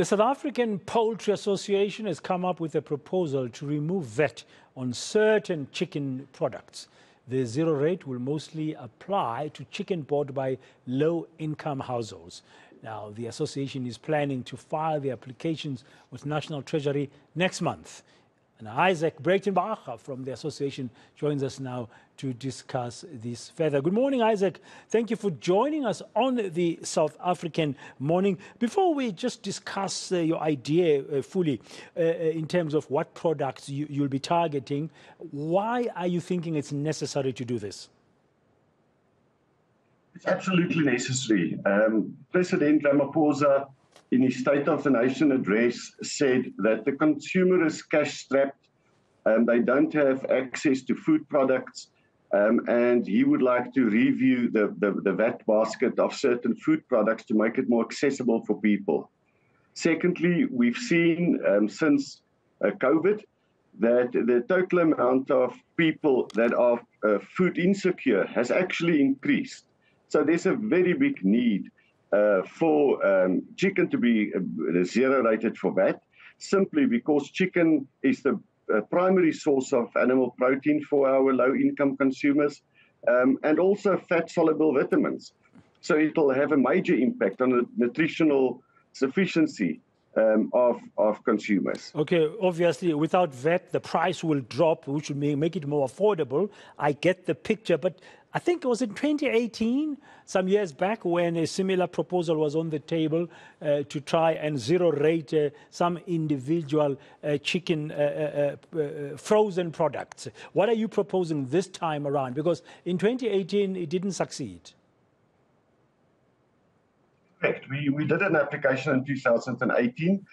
The South African Poultry Association has come up with a proposal to remove VAT on certain chicken products. The zero rate will mostly apply to chicken bought by low income households. Now, the association is planning to file the applications with National Treasury next month. And Izaak Breitenbach from the association joins us now to discuss this further. Good morning, Izaak. Thank you for joining us on the South African morning. Before we just discuss uh, your idea uh, fully uh, uh in terms of what products you, you'll be targeting, why are you thinking it's necessary to do this? It's absolutely necessary. Um, President Ramaphosa in his State of the Nation address said that the consumer is cash strapped, and they don't have access to food products, um, and he would like to review the, the, the VAT basket of certain food products to make it more accessible for people. Secondly, we've seen um, since uh, COVID that the total amount of people that are uh, food insecure has actually increased. So there's a very big need uh, for um, chicken to be uh, zero rated for VAT, simply because chicken is the uh, primary source of animal protein for our low income consumers um, and also fat soluble vitamins. So it'll have a major impact on the nutritional sufficiency um, of, of consumers. Okay, obviously, without VAT, the price will drop, which will make it more affordable. I get the picture, but I think it was in 2018, some years back, when a similar proposal was on the table uh, to try and zero rate uh, some individual uh, chicken uh, uh, uh, frozen products. What are you proposing this time around? Because in 2018, it didn't succeed. Correct. We, we did an application in 2018.